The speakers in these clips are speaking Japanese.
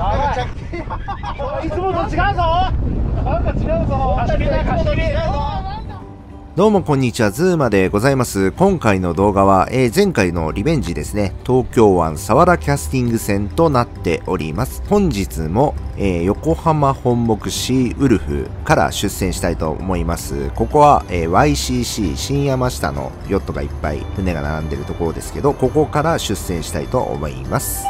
いつもと違うぞなんか違うぞどうもこんにちは、ズーマでございます。今回の動画は、えー前回のリベンジですね、東京湾沢田キャスティング戦となっております。本日も、えー横浜本木市ウルフから出船したいと思います。ここは、えー YCC 新山下のヨットがいっぱい船が並んでるところですけど、ここから出船したいと思います。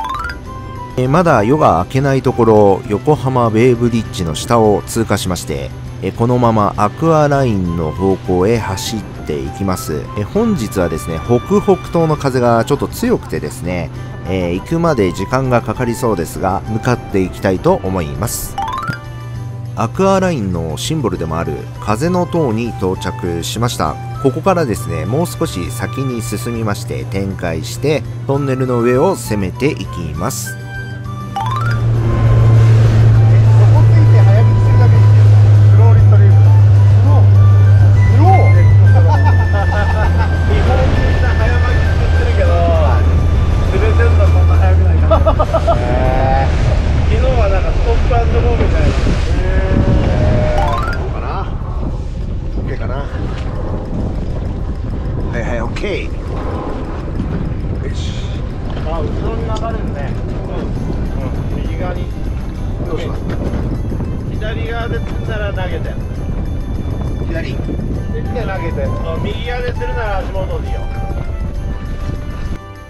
えまだ夜が明けないところ横浜ベイブリッジの下を通過しましてえこのままアクアラインの方向へ走っていきます。え本日はですね北北東の風がちょっと強くてですね、えー行くまで時間がかかりそうですが向かっていきたいと思います。アクアラインのシンボルでもある風の塔に到着しました。ここからですねもう少し先に進みまして展開してトンネルの上を攻めていきます。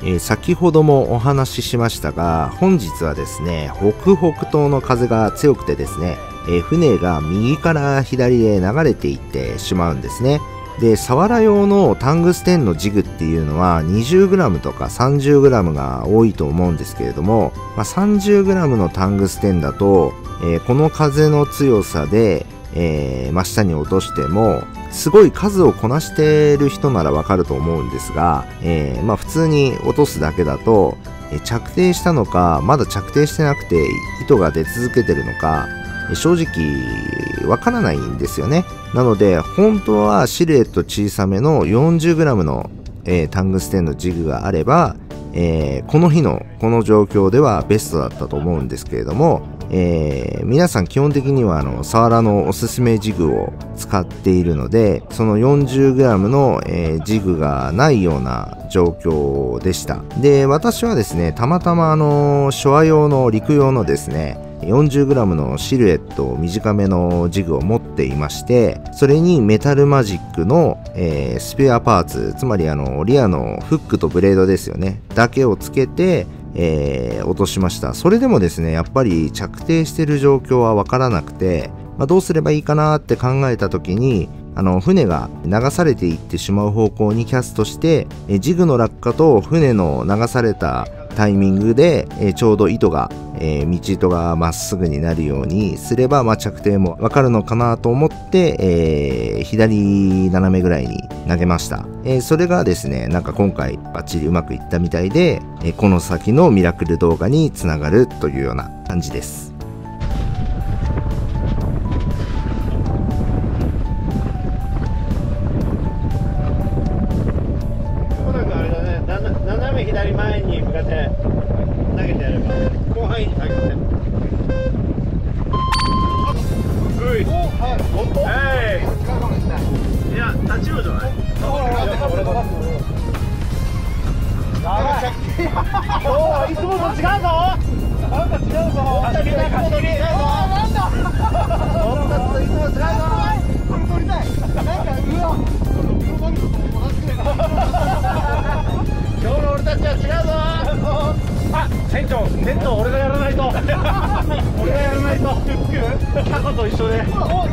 えー先ほどもお話ししましたが本日はですね北北東の風が強くてですね、えー船が右から左へ流れていってしまうんですね。でサワラ用のタングステンのジグっていうのは 20g とか 30g が多いと思うんですけれども、まあ、30g のタングステンだと、えーこの風の強さで、えー真下に落としてもすごい数をこなしてる人ならわかると思うんですが、えーまあ普通に落とすだけだと、着底したのかまだ着底してなくて糸が出続けてるのか正直わからないんですよね。なので本当はシルエット小さめの 40g の、えータングステンのジグがあれば、えーこの日のこの状況ではベストだったと思うんですけれども、えー皆さん基本的にはあのサワラのおすすめジグを使っているのでその 40g の、えージグがないような状況でした。で私はですねたまたまあのショア用の陸用のですね 40g のシルエット短めのジグを持っていましてそれにメタルマジックの、えースペアパーツつまりあのリアのフックとブレードですよねだけをつけてえー落としました。それでもですねやっぱり着底してる状況はわからなくて、まあ、どうすればいいかなって考えた時にあの船が流されていってしまう方向にキャストしてえジグの落下と船の流されたタイミングで、えーちょうど糸が、えー道糸がまっすぐになるようにすれば、まあ、着底もわかるのかなと思って、えー左斜めぐらいに投げました、えーそれがですねなんか今回バッチリうまくいったみたいで、えーこの先のミラクル動画につながるというような感じです。船長船長俺がやらないと。俺がやらないと。タコと一緒でおおっ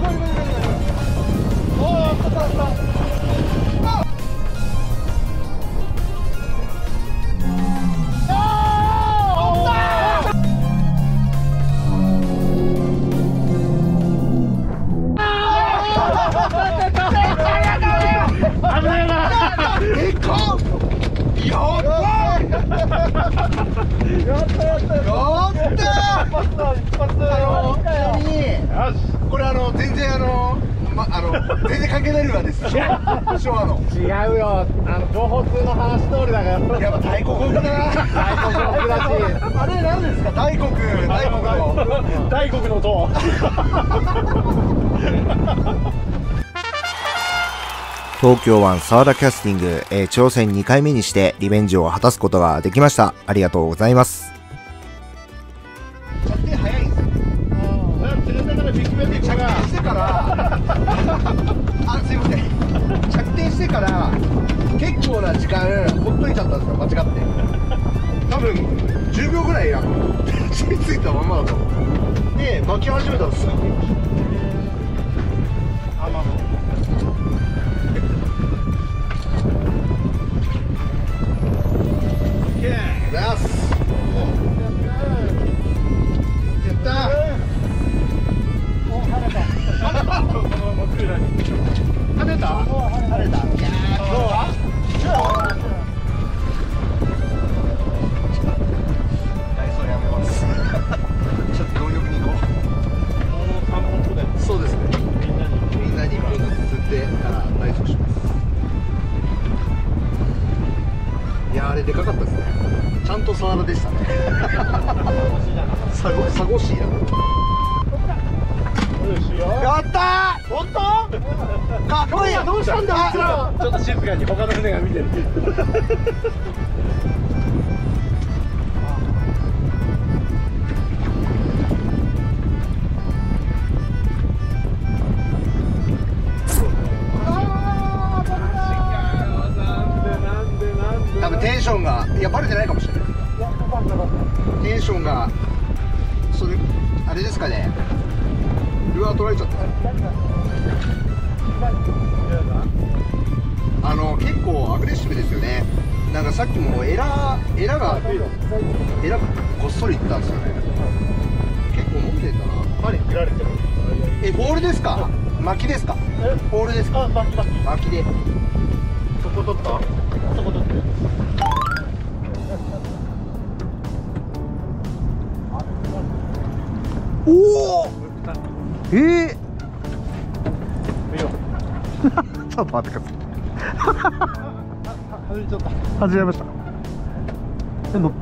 あれ何ですか？大国大国の大国の塔 東京湾沢田キャスティング、えー挑戦2回目にしてリベンジを果たすことができました。ありがとうございます。まだとで巻き始めたらすぐ来ましたあまあありがとうございます。やったーちゃんとサワラでしたね。サゴサゴシーだやったー！本当？かっこいい！どうしたんだ？ちょっと静かに他の船が見てる。多分テンションがいやバレてないかもしれないテンションがそれあれですかね。ルアー取られちゃった。あの結構アグレッシブですよね。なんかさっきもエラエラがエラごっそりいったんですよね。結構飲んでんだな。針切られえボールですか？巻きですか？ボールですか？巻きで。そこ取った？ちょっと待ってください。外れちゃった始めました。え乗って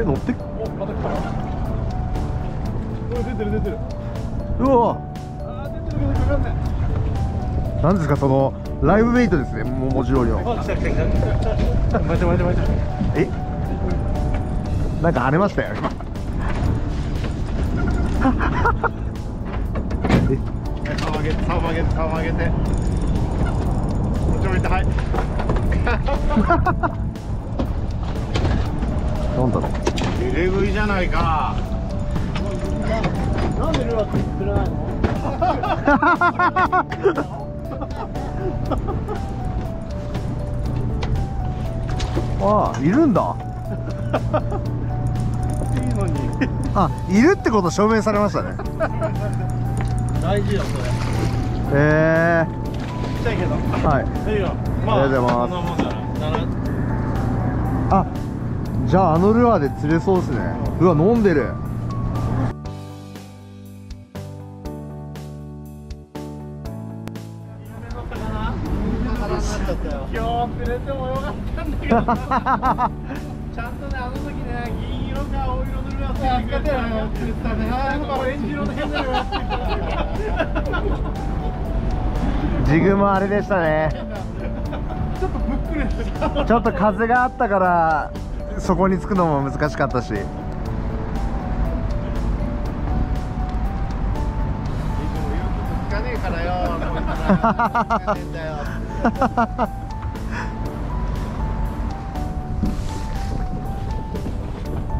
え乗って。おまた来たおい出てる出てる。うわ。あー出てるけどかかんないなんですかそのライブベイトですねも文字通りの。待て待て待て。え？なんか荒れましたよ今。顔上げて顔上げて顔上げて。こっち向いてはい。なんだろう入れ食いじゃないか。なんでルアー釣れないのああいるんだ。いいのに。あいるってこと証明されましたね。大事よそれへえちっちゃいけどはい。いいよありがとうございますあじゃああのルアーで釣れそうですね。うわ飲んでる。今日釣れてもよかったんだけど ちゃんとねあの時ね銀色か青色のルアーついてくれたら釣れてたね。あーオレンジ色の変なルアーついてたジグもあれでしたね。ちょっとぶっくりしたちょっと風があったからそこにつくのも難しかったし。いつも言うこと聞かねえからよ。こいつら聞かねえんだよ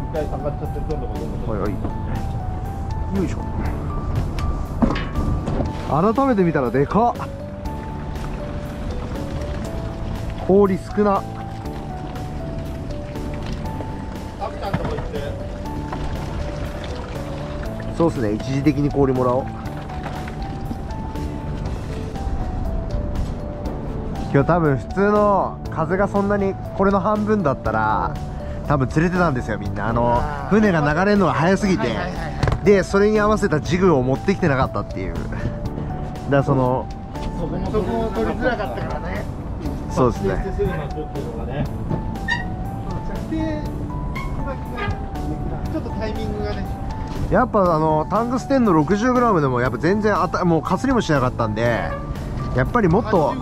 一回下がっちゃってどんどんどんどんはいはい。よいしょ。改めて見たらでかっ氷少な。そうっすね。一時的に氷もらおう。今日多分普通の風がそんなにこれの半分だったら多分釣れてたんですよみんな。あの船が流れるのが早すぎて。でそれに合わせたジグを持ってきてなかったっていう。らそのそこもそこも取りづらかったからねそうですね。ちょっとタイミングがねやっぱあのタングステンの 60g でもやっぱ全然あたもうかすりもしなかったんでやっぱりもっと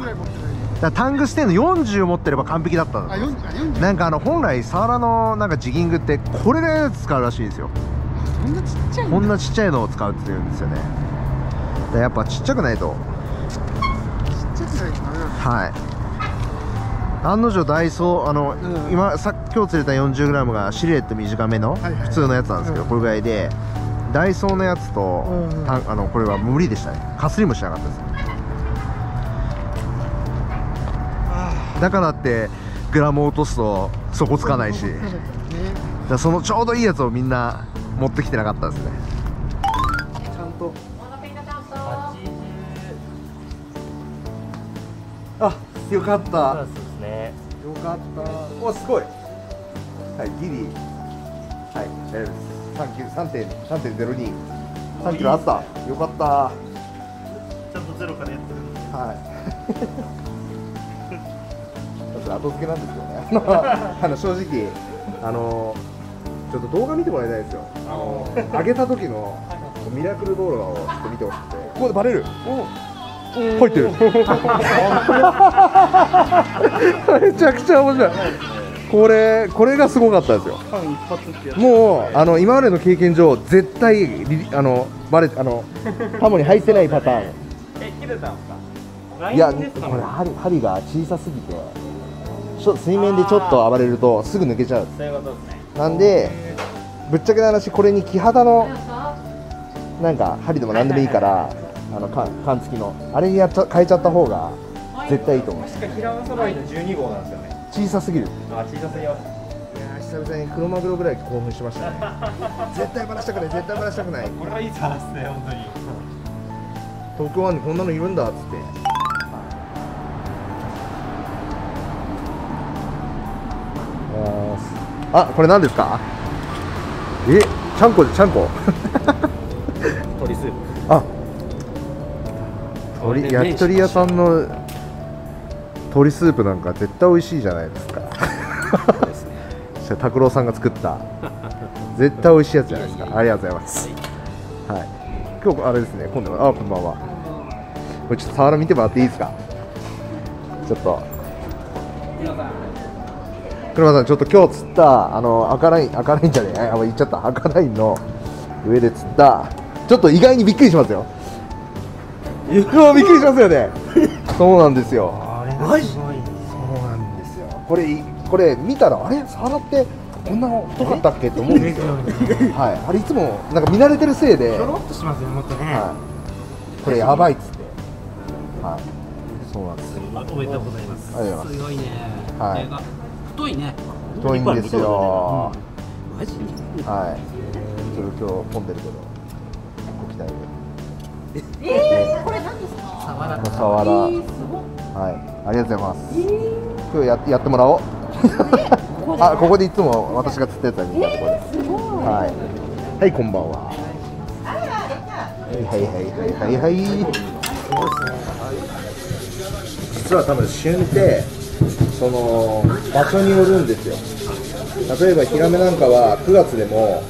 だタングステンの40持ってれば完璧だったなんかあの本来サワラのなんかジギングってこれぐらいのやつ使うらしいんですよそんなちっちゃいこんなちっちゃいのを使うって言うんですよねやっぱちっちゃくないとちっちゃくないとはい案の定ダイソーあの、うん。今さ今日釣れた 40g がシルエット短めのはいはい普通のやつなんですけど、うん。これぐらいでダイソーのやつと、うん。うんたあのこれは無理でしたね。かすりもしなかったです。だからってグラム落とすと底つかないし。だそのちょうどいいやつをみんな持ってきてなかったですね。ちゃんと。あよかったかったおすごい。はいギリ。はい大丈夫です。3キロ3.3.02 3キロあった。よかった。ちゃんとゼロからやってるんで。はい。後付けなんですけどね。あの あの正直あのちょっと動画見てもらいたいですよ。あの上げた時のミラクル動画をちょっと見てほしくて。ここでバレる？入ってる。めちゃくちゃ面白い。これこれがすごかったですよ。もうあの今までの経験上絶対リあのバレあのタモに入ってないパターン。え切れたんですかいやこれ針針が小さすぎて水面でちょっと暴れるとすぐ抜けちゃう。そういうことですね。なんでぶっちゃけな話これに木肌のなんか針でも何でもいいからあの缶缶付きの。あれにやっちゃ変えちゃった方が絶対いいと思います確か平尾さばいの12号なんですよね。小さすぎる。あ小さすぎます。久々に黒マグロぐらい興奮しましたね。絶対バラしたくない絶対バラしたくない。これはいいサーですね本当に。東京湾にこんなのいるんだっつって。あこれ何ですか？えちゃんこちゃんこ。鶏スープ。あ鶏焼き鳥屋さんの鶏スープなんか絶対美味しいじゃないですか。それ拓郎さんが作った。絶対美味しいやつじゃないですか。ありがとうございます。はい。今日あれですね。今度はあこんばんは。これちょっとサワラ見てもらっていいですか？ちょっと。車さんちょっと今日釣ったあの赤ライン赤ラインじゃねえ。あ言っちゃった。赤ラインの上で釣った。ちょっと意外にびっくりしますよいやびっくりしますよね。そうなんですよ。あれマジ？そうなんですよ。これこれ見たらあれ？サワラってこんな太かったっけ？って思うんですよ。はい。あれいつもなんか見慣れてるせいで、ちょろっとしますよもっとね。はい、これやばいっつって。はい。そうなんです。おめでとうございます。ありがとうございす。ごいね。はい。太いね。太いんですよ、マジはい。ちょっと今日混んでるけどご期待でえー、これ。サワラ。はい、ありがとうございます。今日ややってもらおう。あ、ここでいつも私が釣ったやつは見たところです。すごい。はい。はい、こんばんは。はいはいはいはいはいはい。実は多分旬ってその場所によるんですよ。例えばヒラメなんかは9月でも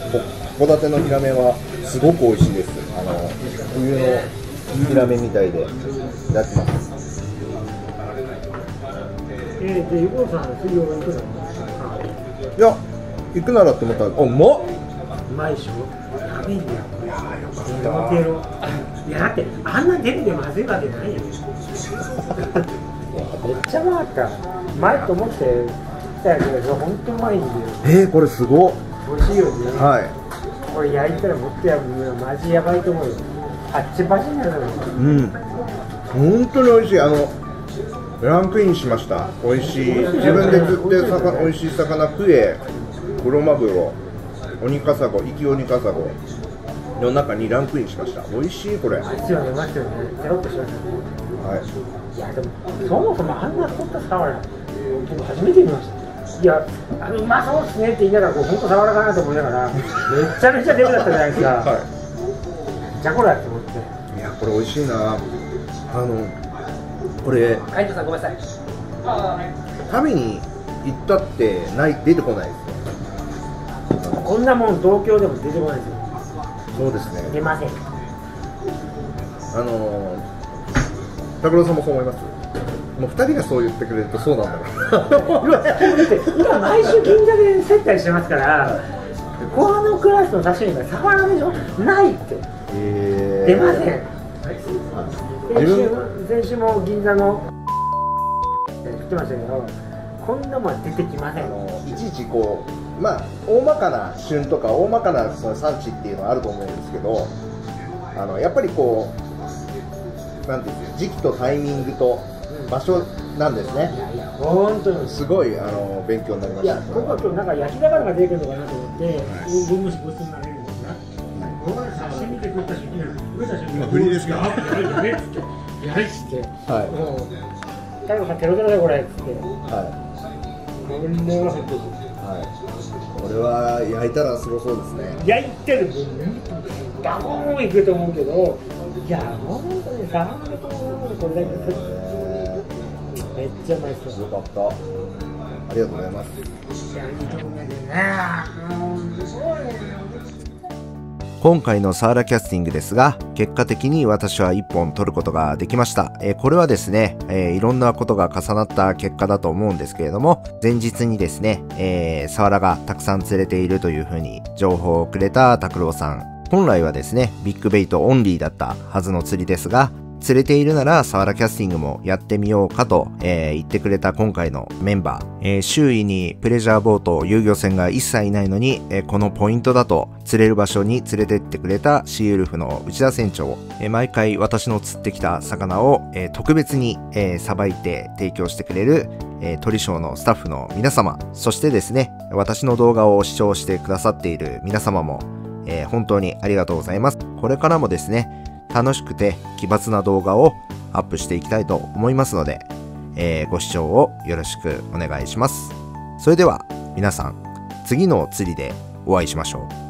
ほ函館のヒラメはすごく美味しいです。あの冬のヒラメみたいでいただきます。えー、で、横田さん、水曜日行くのいや、行くならって思ったら、あ、うまっうまいでしょやべえんだよ。ゼロゼロ。いや、だって、あんな出るでまずいわけないよ。めっちゃうまかった。うまいと思って来たけど、本当うまいんだよ。えー、これすごっ美味しいよね。はい。これ焼いたらもっとやぶマジやばいと思うよ。パッチパチになる。うん。本当に美味しい。あの、ランクインしました。美味しい。自分で釣って魚美味しい魚食え、黒マグロ、オニカサゴ、生きオニカサゴの中にランクインしました。美味しい、これ。はですよね、ますよね。ゼロっとしましたね。い。いやでもそもそもあんな太ったサワラ僕初めて見ましたいやあのうまそうっすねって言いながらこう本当サワラかなと思いながらめちゃめちゃデブだったじゃないですか、はじゃこらって思ってい。いや、これ美味しいな。あのこれ会長さんごめんなさい。食べに行ったってない出てこないですねこんなもん東京でも出てこないですよ。そうですね。出ません。あの拓郎さんもそう思います。もう二人がそう言ってくれるとそうなんだろう。だって今毎週銀座で接待してますから後半のクラスの刺身がサワラでしょ？ないって。え出ません。先自週分？先週も銀座の食ってましたけどこんなもんは出てきません。あのいちいちこうまあ大まかな旬とか大まかなその産地っていうのはあると思うんですけどあのやっぱりこうなんていうんですか時期とタイミングと場所なんですね。いやいや本当に。すごいあの勉強になりまいやした僕は今日なんか焼き魚が出てくるのかなと思って、僕もしごちそうになれるんです食った瞬間、今振りですかやばい。て、はい。もう、最後さ、テロテロだよ、これっつって、はい、はい、これは焼いたらすごそうですね焼いてる分、ガボーンいくと思うけど、いや、本当にサンこれだけめっちゃうまいっすー、よ。よかった。ありがとうございます。いや、いいとこだけどね、もう、すごいね。今回のサーラキャスティングですが、結果的に私は1本取ることができました。えーこれはですね、えーいろんなことが重なった結果だと思うんですけれども、前日にですね、えーサワラがたくさん釣れているというふうに情報をくれた拓郎さん。本来はですね、ビッグベイトオンリーだったはずの釣りですが、釣れているならサワラキャスティングもやってみようかと、えー言ってくれた今回のメンバー、えー周囲にプレジャーボート遊漁船が一切いないのに、えーこのポイントだと釣れる場所に連れてってくれたシーウルフの内田船長、えー毎回私の釣ってきた魚を、えー特別にさば、いて提供してくれる、えー、鳥ショーのスタッフの皆様。そしてですね私の動画を視聴してくださっている皆様も、えー本当にありがとうございます。これからもですね楽しくて奇抜な動画をアップしていきたいと思いますので、えーご視聴をよろしくお願いします。それでは皆さん次の釣りでお会いしましょう。